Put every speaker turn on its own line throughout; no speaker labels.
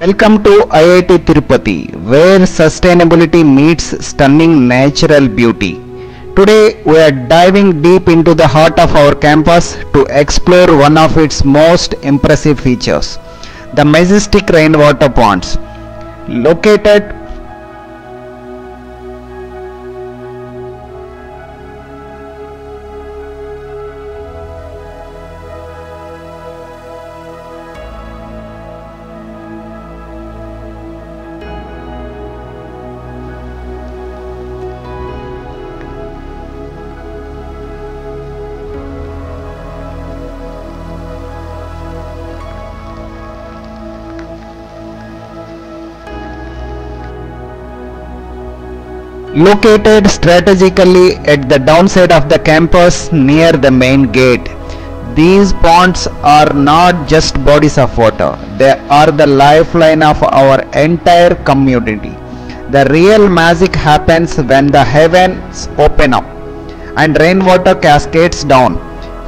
Welcome to IIT Tirupati, where sustainability meets stunning natural beauty. Today, we are diving deep into the heart of our campus to explore one of its most impressive features the majestic rainwater ponds. Located located strategically at the downside of the campus near the main gate. These ponds are not just bodies of water, they are the lifeline of our entire community. The real magic happens when the heavens open up and rainwater cascades down,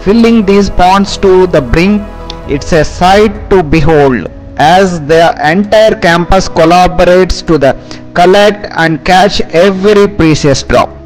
filling these ponds to the brink. It's a sight to behold as the entire campus collaborates to the collect and catch every precious drop.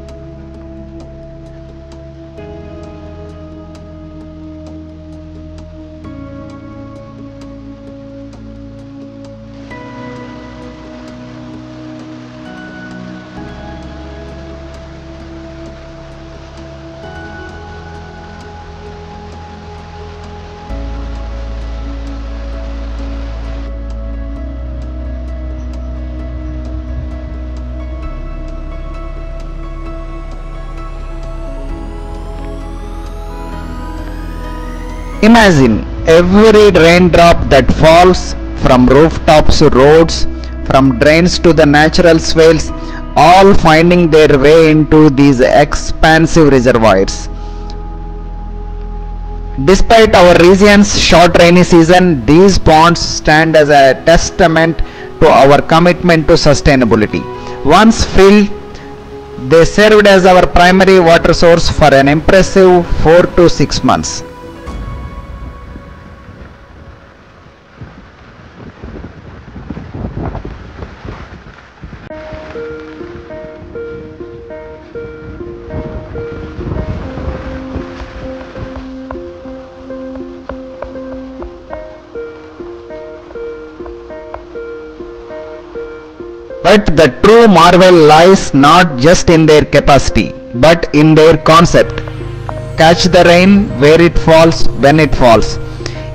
Imagine every raindrop that falls from rooftops to roads, from drains to the natural swales, all finding their way into these expansive reservoirs. Despite our region's short rainy season, these ponds stand as a testament to our commitment to sustainability. Once filled, they served as our primary water source for an impressive 4 to 6 months. But the true marvel lies not just in their capacity, but in their concept. Catch the rain where it falls when it falls.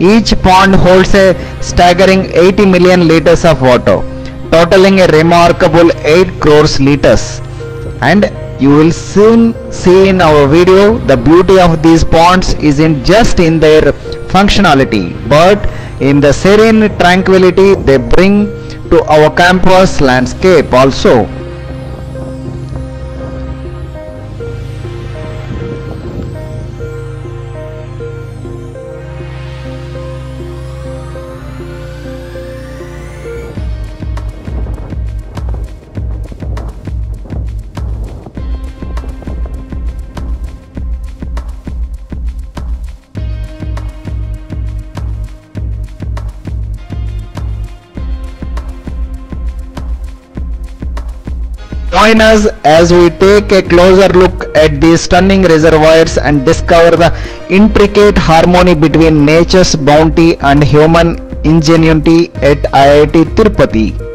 Each pond holds a staggering 80 million liters of water, totaling a remarkable 8 crores liters. And you will soon see in our video the beauty of these ponds isn't just in their functionality, but in the serene tranquility they bring to our campus landscape also. Join us as we take a closer look at these stunning reservoirs and discover the intricate harmony between nature's bounty and human ingenuity at IIT Tirupati.